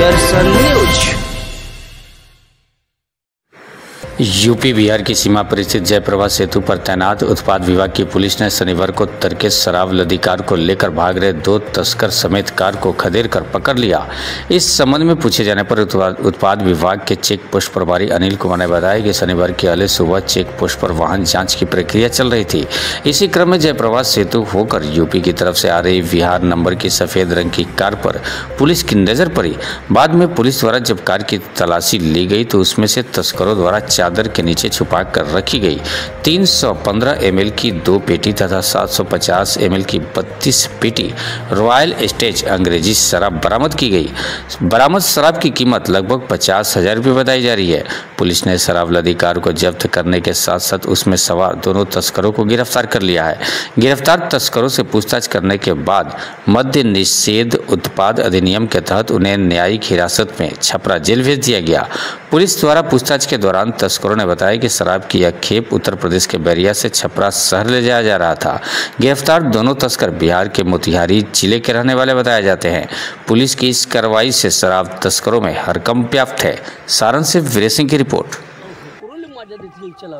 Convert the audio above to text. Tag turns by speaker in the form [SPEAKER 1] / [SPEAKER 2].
[SPEAKER 1] दर्शन news
[SPEAKER 2] UP, Bihar की सीमा पर स्थित जयप्रभा सेतु पर तैनात उत्पाद विभाग की पुलिस ने शनिवार को तर्के शराब लदी कार को लेकर भाग रहे दो तस्कर समेत कार को खदेड़ कर पकड़ लिया। इस संबंध में पूछे जाने पर उत्पाद विभाग के चेक पोस्ट प्रभारी अनिल कुमार ने बताया कि शनिवार की अले सुबह चेक पोस्ट पर वाहन जाँच की प्रक्रिया चल रही थी। इसी क्रम में जयप्रभा सेतु होकर यूपी की तरफ़ से आ रही बिहार नंबर की सफ़ेद रंग की कार पर पुलिस की नज़र पड़ी। बाद में पुलिस द्वारा जब कार की तलाशी ली गई तो उसमें से तस्करों द्वारा चादर के नीचे छुपा कर रखी गई। 315 ml की दो पेटी तथा 750 ml की 32 पेटी रॉयल स्टेज अंग्रेज़ी शराब बरामद की गई। बरामद शराब की कीमत लगभग पचास हज़ार रुपये बताई जा रही है। पुलिस ने शराब लदी कार को जब्त करने के साथ साथ उसमें सवार दोनों तस्करों को गिरफ़्तार कर लिया है। गिरफ़्तार तस्करों से पूछताछ करने के बाद मद्य निषेध उत्पाद अधिनियम के तहत उन्हें न्यायिक हिरासत में छपरा जेल भेज दिया गया। पुलिस द्वारा पूछताछ के दौरान तस्करों ने बताया कि शराब की यह खेप उत्तर प्रदेश के बैरिया से छपरा शहर ले जाया जा रहा था। गिरफ़्तार दोनों तस्कर बिहार के मोतिहारी ज़िले के रहने वाले बताए जाते हैं। पुलिस की इस कार्रवाई से शराब तस्करों में हरकम व्याप्त है। सारण से वीरे सिंह की रिपोर्ट।
[SPEAKER 3] चला